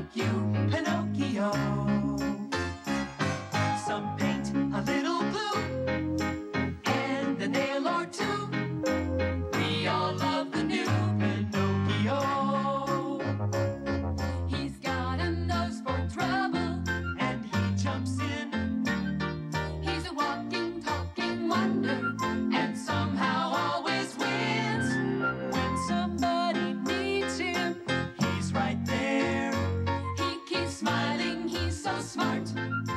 like you, Pinocchio. smart.